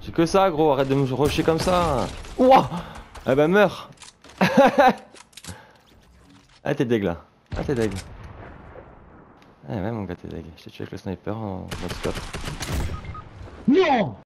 J'ai que ça, gros. Arrête de me rusher comme ça. Ouah Eh bah, meurs. ah, t'es deg là. Ah, t'es deg. Ah, ouais, mon gars, t'es deg. Je t'ai tué avec le sniper en mode scope. Non